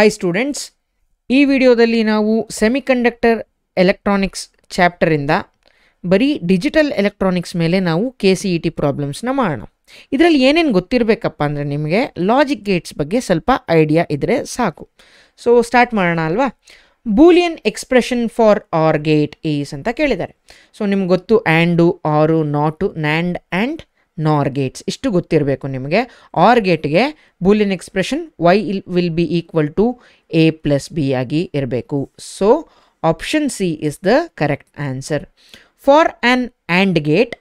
Hi students ಈ ವಿಡಿಯೋದಲ್ಲಿ ನಾವು ಸೆಮಿಕಂಡಕ್ಟರ್ ಎಲೆಕ್ಟ್ರಾನಿಕ್ಸ್ ಚಾಪ್ಟರಿಂದ ಬರೀ ಡಿಜಿಟಲ್ ಎಲೆಕ್ಟ್ರಾನಿಕ್ಸ್ ಮೇಲೆ ನಾವು ಕೆ ಸಿ ಇ ಟಿ ಪ್ರಾಬ್ಲಮ್ಸ್ನ ಮಾಡೋಣ. ಇದರಲ್ಲಿ ಏನೇನು ಗೊತ್ತಿರಬೇಕಪ್ಪ ಅಂದರೆ ನಿಮಗೆ ಲಾಜಿಕ್ ಗೇಟ್ಸ್ ಬಗ್ಗೆ ಸ್ವಲ್ಪ ಐಡಿಯಾ ಇದ್ದರೆ ಸಾಕು. ಸೊ ಸ್ಟಾರ್ಟ್ ಮಾಡೋಣ ಅಲ್ವಾ? Boolean expression for OR gate is ಅಂತ ಕೇಳಿದ್ದಾರೆ. ಸೊ ನಿಮ್ಗೆ ಗೊತ್ತು and or not NAND and NOR gates ಇಷ್ಟು ಗೊತ್ತಿರಬೇಕು ನಿಮಗೆ. R ಗೇಟ್ಗೆ Boolean expression Y will will be equal to A plus B ಆಗಿ ಇರಬೇಕು. So option C is the correct answer for an AND gate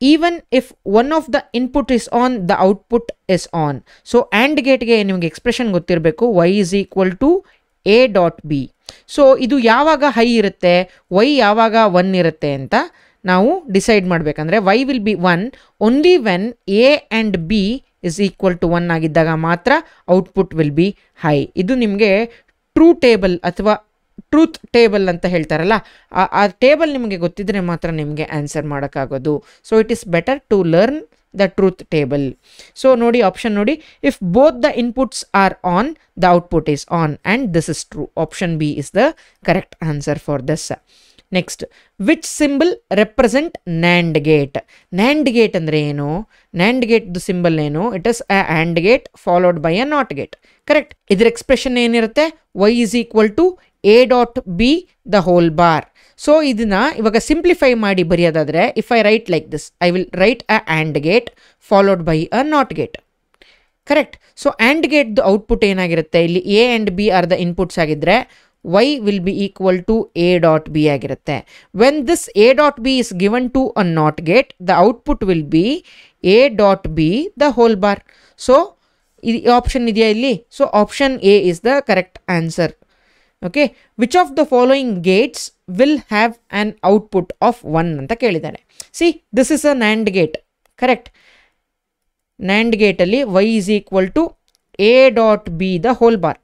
even if one of the input is on the output is on so AND ಗೇಟ್ಗೆ ನಿಮಗೆ expression ಗೊತ್ತಿರಬೇಕು. Y is equal to A dot B so ಇದು ಯಾವಾಗ high ಇರುತ್ತೆ? Y ಯಾವಾಗ one ಇರುತ್ತೆ ಅಂತ ನಾವು decide ಮಾಡಬೇಕಂದ್ರೆ Y will be one only when A and B is equal to one ಆಗಿದ್ದಾಗ ಮಾತ್ರ ಔಟ್ಪುಟ್ ವಿಲ್ ಬಿ ಹೈ ಇದು ನಿಮಗೆ ಟ್ರೂ ಟೇಬಲ್ ಅಥವಾ ಟ್ರೂತ್ ಟೇಬಲ್ ಅಂತ ಹೇಳ್ತಾರಲ್ಲ, ಆ ಟೇಬಲ್ ನಿಮಗೆ ಗೊತ್ತಿದ್ರೆ ಮಾತ್ರ ನಿಮಗೆ answer ಮಾಡೋಕ್ಕಾಗೋದು. So it is better to learn the truth table so ನೋಡಿ ಆಪ್ಷನ್ ನೋಡಿ if both the inputs are on the output is on and this is true option B is the correct answer for this next which symbol represent NAND gate NAND gate ಅಂದರೆ ಏನು? NAND ಗೇಟ್ದು symbol ಏನು? It is a AND gate followed by a NOT gate correct ಇದರ expression ಏನಿರುತ್ತೆ? Y is equal to A dot B the whole bar so ಇದನ್ನ ಇವಾಗ simplify ಮಾಡಿ ಬರೆಯೋದಾದರೆ if I write like this I will write a AND gate followed by a NOT gate correct so AND ಗೇಟ್ದು output ಏನಾಗಿರುತ್ತೆ? ಇಲ್ಲಿ A and B are the inputs ಆಗಿದ್ದರೆ Y will be equal to A dot B ಆಗಿರುತ್ತೆ. When this A dot B is given to a NOT gate the output will be A dot B the whole bar so ಇದು option ಇದೆಯಾ ಇಲ್ಲಿ? So option A is the correct answer okay which of the following gates will have an output of one ಅಂತ ಕೇಳಿದ್ದಾರೆ see this is a NAND gate correct NAND ಗೇಟಲ್ಲಿ Y is equal to A dot B the whole bar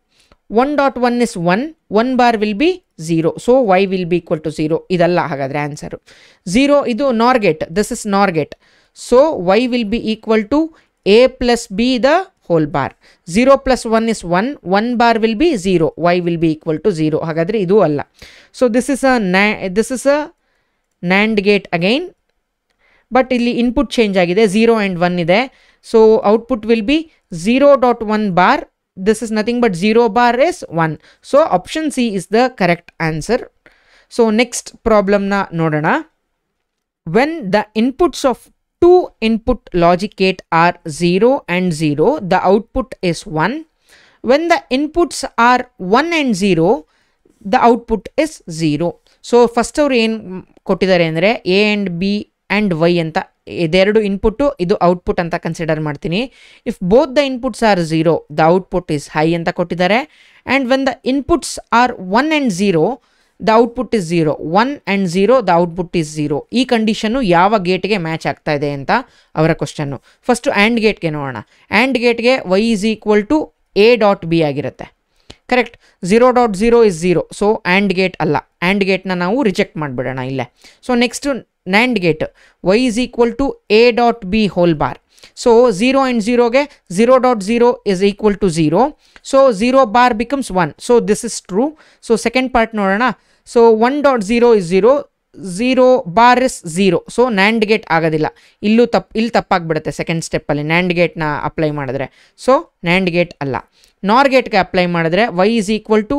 one dot one is one one bar will be zero so Y will be equal to zero ಇದಲ್ಲ ಹಾಗಾದರೆ answer zero ಇದು NOR gate this is NOR gate so Y will be equal to A plus B the whole bar zero plus one is one one bar will be zero Y will be equal to zero ಹಾಗಾದರೆ ಇದು ಅಲ್ಲ. This is a ನ್ಯಾ this is a NAND gate again but ಇಲ್ಲಿ input change ಆಗಿದೆ. Zero and one ಇದೆ. So output will be zero dot one bar this is nothing but zero bar is one so option C is the correct answer so next ಪ್ರಾಬ್ಲಮ್ನ ನೋಡೋಣ when the inputs of two input logic gate are zero and zero the output is one when the inputs are one and zero the output is zero so first ಅವ್ರು ಏನು ಕೊಟ್ಟಿದ್ದಾರೆ ಅಂದರೆ A and B and Y ಅಂತ ಇದೆರಡು input ಇದು output ಅಂತ consider ಮಾಡ್ತೀನಿ. If both the inputs are zero the output is high ಅಂತ ಕೊಟ್ಟಿದ್ದಾರೆ. And when the inputs are one and zero the output is zero one and zero the output is zero ಈ condition ಯಾವ ಗೇಟ್ಗೆ match ಆಗ್ತಾ ಇದೆ ಅಂತ ಅವರ question first and ಗೇಟ್ಗೆ ನೋಡೋಣ. And ಗೇಟ್ಗೆ Y is equal to A dot B ಆಗಿರುತ್ತೆ. Correct zero dot zero is zero so AND gate ಅಲ್ಲ. ಆ್ಯಂಡ್ ಗೇಟ್ನ ನಾವು ರಿಜೆಕ್ಟ್ ಮಾಡಿಬಿಡೋಣ ಇಲ್ಲೇ. So next NAND gate Y is equal to A dot B whole bar so zero and ಝೀರೋಗೆ zero dot zero is equal to zero so zero bar becomes one so this is true so second part ನೋಡೋಣ. So one dot zero is zero zero bar is zero so NAND gate ಆಗೋದಿಲ್ಲ. ಇಲ್ಲೂ ತಪ್ಪು ಇಲ್ಲಿ ತಪ್ಪಾಗ್ಬಿಡುತ್ತೆ second ಸ್ಟೆಪ್ಪಲ್ಲಿ NAND ಗೇಟ್ನ apply ಮಾಡಿದ್ರೆ. So NAND gate ಅಲ್ಲ. ನಾರ್ ಗೇಟ್ಗೆ ಅಪ್ಲೈ ಮಾಡಿದ್ರೆ Y is equal to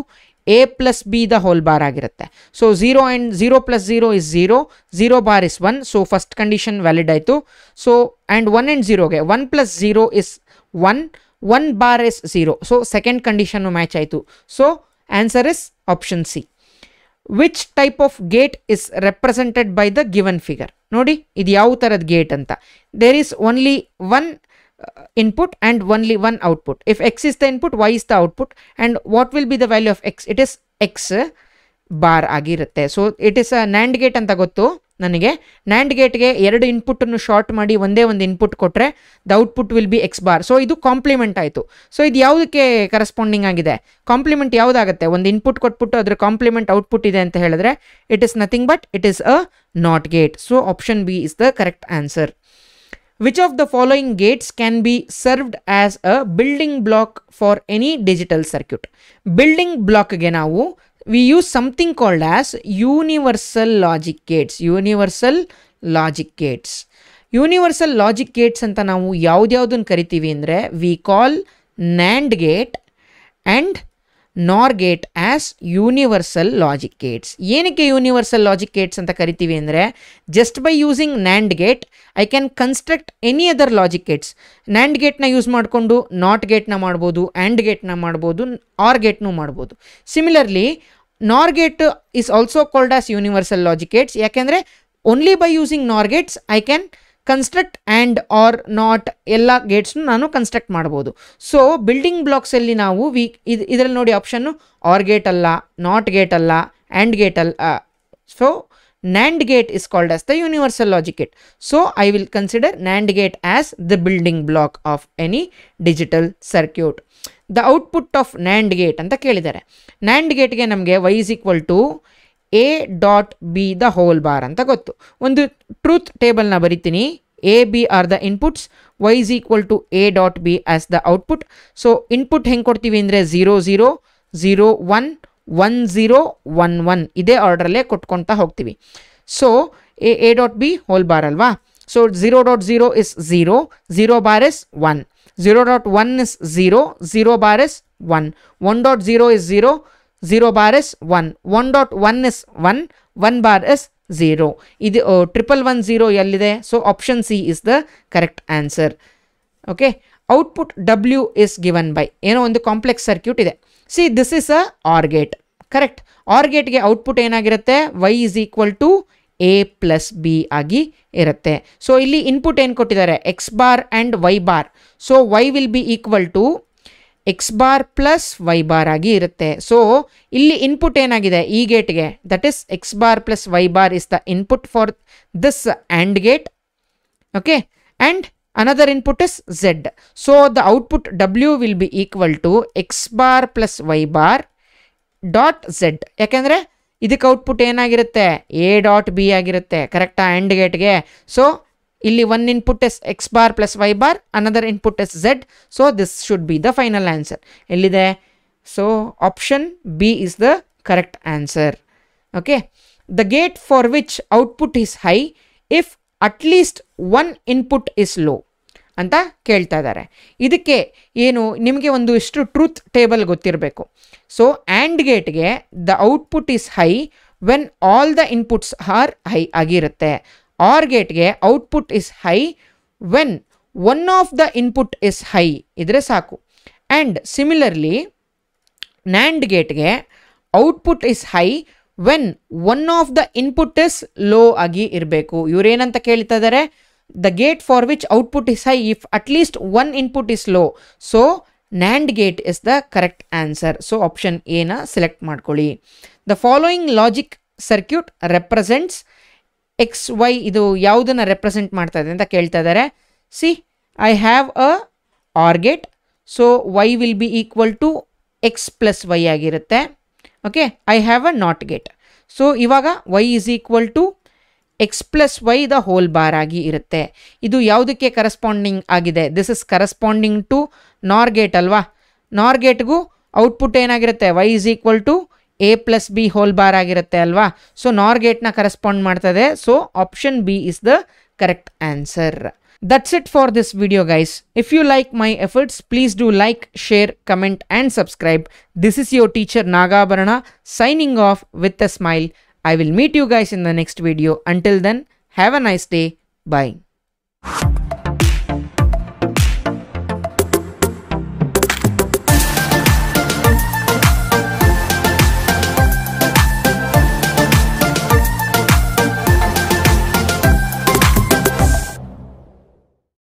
A plus B the whole bar ಆಗಿರುತ್ತೆ. So zero and zero plus zero is zero zero bar is one so first condition valid ಆಯಿತು. So and one and ಝೀರೋಗೆ one plus zero is one one bar is zero so second condition match ಆಯಿತು. So answer is option C which type of gate is represented by the given figure ನೋಡಿ, ಇದು ಯಾವ ಥರದ gate ಅಂತ. There is only one input and only one output if X is the input y is the output and what will be the value of X it is X bar ಆಗಿರುತ್ತೆ. So it is a NAND gate ಅಂತ ಗೊತ್ತು ನನಗೆ. NAND ಗೇಟ್ಗೆ ಎರಡು ಇನ್ಪುಟನ್ನು short ಮಾಡಿ ಒಂದೇ ಒಂದು input ಕೊಟ್ಟರೆ the output will be X bar so ಇದು ಕಾಂಪ್ಲಿಮೆಂಟ್ ಆಯಿತು. ಸೊ ಇದು ಯಾವುದಕ್ಕೆ ಕರೆಸ್ಪಾಂಡಿಂಗ್ ಆಗಿದೆ? ಕಾಂಪ್ಲಿಮೆಂಟ್ ಯಾವುದಾಗುತ್ತೆ? ಒಂದು ಇನ್ಪುಟ್ ಕೊಟ್ಬಿಟ್ಟು ಅದ್ರ ಕಾಂಪ್ಲಿಮೆಂಟ್ ಔಟ್ಪುಟ್ ಇದೆ ಅಂತ ಹೇಳಿದ್ರೆ it is nothing but it is a NOT gate so option B is the correct answer which of the following gates can be served as a building block for any digital circuit building ಬ್ಲಾಕ್ಗೆ ನಾವು we use something called as universal logic gates universal logic gates universal logic gates ಅಂತ ನಾವು ಯಾವ್ದ್ಯಾವ್ದನ್ನು ಕರಿತೀವಿ ಅಂದರೆ we call NAND gate and NOR gate as universal logic gates ಏನಕ್ಕೆ universal logic gates ಅಂತ ಕರಿತೀವಿ ಅಂದರೆ just by using NAND gate I can construct any other logic gates NAND ಗೇಟ್ನ use ಮಾಡಿಕೊಂಡು ನಾಟ್ ಗೇಟ್ನ ಮಾಡ್ಬೋದು ಆ್ಯಂಡ್ ಗೇಟ್ನ ಮಾಡ್ಬೋದು ಆರ್ ಗೇಟ್ನೂ ಮಾಡ್ಬೋದು. Similarly NOR gate is also called as universal logic gates ಯಾಕೆಂದರೆ only by using NOR gates I can construct AND OR NOT ಎಲ್ಲ ಗೇಟ್ಸ್ನು ನಾನು ಕನ್ಸ್ಟ್ರಕ್ಟ್ ಮಾಡ್ಬೋದು. ಸೊ ಬಿಲ್ಡಿಂಗ್ ಬ್ಲಾಕ್ಸಲ್ಲಿ ನಾವು ವೀಕ್ ಇದು, ಇದರಲ್ಲಿ ನೋಡಿ ಆಪ್ಷನ್ನು ಆರ್ ಗೇಟ್ ಅಲ್ಲ ನಾಟ್ ಗೇಟ್ ಅಲ್ಲ ಆ್ಯಂಡ್ ಗೇಟ್ ಅಲ್ಲ so NAND gate is called as the universal logic gate so I will consider NAND gate as the building block of any digital circuit the output of NAND gate ಅಂತ ಕೇಳಿದ್ದಾರೆ. NAND ಗೇಟ್ಗೆ ನಮಗೆ Y is equal to A dot B the whole bar ಅಂತ ಗೊತ್ತು. ಒಂದು truth ಟೇಬಲ್ನ ಬರಿತೀನಿ. A B are the inputs Y is equal to A dot B as the output so input ಹೆಂಗೆ ಕೊಡ್ತೀವಿ ಅಂದರೆ zero zero zero one one zero one one ಇದೇ ಆರ್ಡ್ರಲ್ಲೇ ಕೊಟ್ಕೊತಾ ಹೋಗ್ತೀವಿ. So A A dot B whole bar ಅಲ್ವಾ? So zero dot zero is zero zero bar is one zero dot one is zero zero bar is one one dot zero is zero zero bar is one one dot one is one one bar is 0. ಇದು triple one zero ಎಲ್ಲಿದೆ so option C is the correct answer okay output W is given by ಏನೋ ಒಂದು complex circuit ಇದೆ. See this is a OR gate correct OR ಗೇಟ್ಗೆ output ಏನಾಗಿರುತ್ತೆ? Y is equal to A plus B ಆಗಿ ಇರುತ್ತೆ. So ಇಲ್ಲಿ input ಏನು ಕೊಟ್ಟಿದ್ದಾರೆ? X bar and Y bar so Y will be equal to X bar plus Y bar ಆಗಿ ಇರುತ್ತೆ. So ಇಲ್ಲಿ input ಏನಾಗಿದೆ? ಈ ಗೇಟ್ಗೆ that is X bar plus Y bar is the input for this AND gate okay and another input is z. So, the output w will be equal to x bar plus y bar dot Z ಯಾಕೆಂದರೆ ಇದಕ್ಕೆ output ಏನಾಗಿರುತ್ತೆ? A dot B ಆಗಿರುತ್ತೆ. ಕರೆಕ್ಟಾ and ಗೇಟ್ಗೆ so ಇಲ್ಲಿ one input is X bar plus Y bar another input is Z so this should be the final answer ಎಲ್ಲಿದೆ? So option B is the correct answer okay the gate for which output is high if at least one input is low ಅಂತ ಕೇಳ್ತಾ ಇದ್ದಾರೆ. ಇದಕ್ಕೆ ಏನು, ನಿಮಗೆ ಒಂದು ಇಷ್ಟು truth table ಗೊತ್ತಿರಬೇಕು. So and ಗೇಟ್ಗೆ the output is high when all the inputs are high ಆಗಿರುತ್ತೆ. R ಗೇಟ್ಗೆ output is high when one of the input is high ಇದ್ರೆ ಸಾಕು. And similarly NAND ಗೇಟ್ಗೆ output is high when one of the input is low ಆಗಿ ಇರಬೇಕು. ಇವರೇನಂತ ಕೇಳ್ತಾ ಇದ್ದಾರೆ the gate for which output is high if at least one input is low so NAND gate is the correct answer so option ಎನ select ಮಾಡ್ಕೊಳ್ಳಿ. The following logic circuit represents X Y ಇದು ಯಾವುದನ್ನು represent ಮಾಡ್ತಾ ಇದೆ ಅಂತ ಕೇಳ್ತಾ ಇದ್ದಾರೆ see I have a OR gate so Y will be equal to X plus Y ಆಗಿರುತ್ತೆ. Okay I have a NOT gate so ಇವಾಗ Y is equal to X plus Y the whole bar ಆಗಿ ಇರುತ್ತೆ. ಇದು ಯಾವುದಕ್ಕೆ corresponding ಆಗಿದೆ? This is corresponding to NOR gate ಅಲ್ವಾ? NOR ಗೇಟ್ಗೂ output ಏನಾಗಿರುತ್ತೆ? Y is equal to A plus B whole bar ಆಗಿರುತ್ತೆ ಅಲ್ವಾ ಸೊ ನಾರ್ ಗೇಟ್ನ ಕರೆಸ್ಪಾಂಡ್ ಮಾಡ್ತದೆ so option B is the correct answer That's it for this video guys. If you like my efforts, please do like, share, comment and subscribe. This is your teacher Nagabarana signing off with a smile. I will meet you guys in the next video. Until then, have a nice day. Bye.